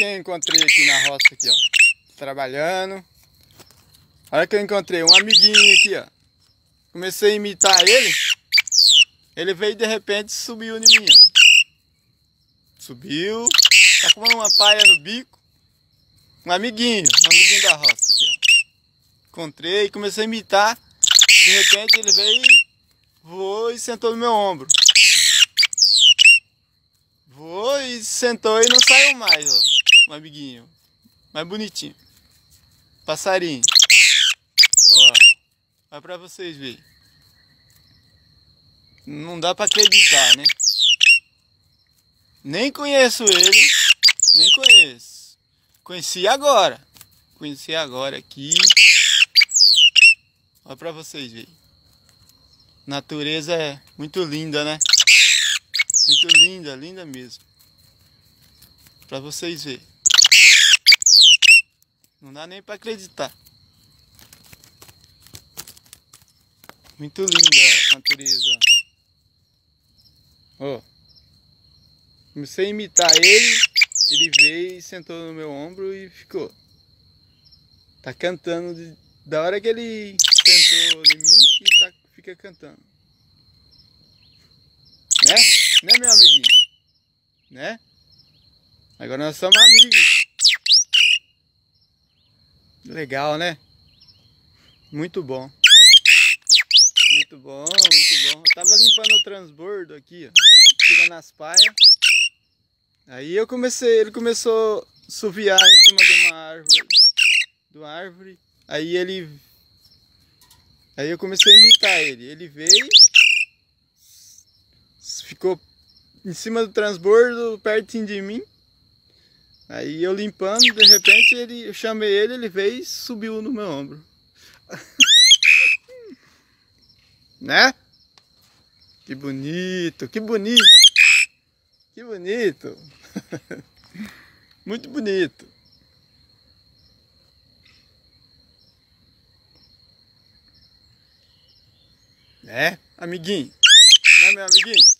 quem eu encontrei aqui na roça aqui, ó. Trabalhando. Olha que eu encontrei um amiguinho aqui, ó. Comecei a imitar ele. Ele veio de repente e subiu em mim, ó. Subiu. Tá com uma paia no bico. Um amiguinho, um amiguinho da roça aqui, ó. Encontrei, comecei a imitar. De repente ele veio, voou e sentou no meu ombro. Voou e sentou e não saiu mais, ó. Um amiguinho. Mais bonitinho. Passarinho. Ó. Vai pra vocês verem. Não dá pra acreditar, né? Nem conheço ele. Nem conheço. Conheci agora. Conheci agora aqui. Olha pra vocês verem. Natureza é muito linda, né? Muito linda, linda mesmo. Pra vocês verem. Não dá nem pra acreditar. Muito linda a natureza. Ó. Oh. Comecei a imitar ele, ele veio e sentou no meu ombro e ficou. Tá cantando de, da hora que ele sentou em mim e tá, fica cantando. Né? Né, meu amiguinho? Né? Agora nós somos amigos. Legal, né? Muito bom. Muito bom, muito bom. Eu tava limpando o transbordo aqui, ó. Tirando as paias. Aí eu comecei, ele começou a suviar em cima de uma árvore. De uma árvore. Aí ele. Aí eu comecei a imitar ele. Ele veio. Ficou em cima do transbordo, pertinho de mim. Aí eu limpando, de repente ele, eu chamei ele, ele veio e subiu no meu ombro. né? Que bonito, que bonito. Que bonito. Muito bonito. É, amiguinho. Né, meu amiguinho?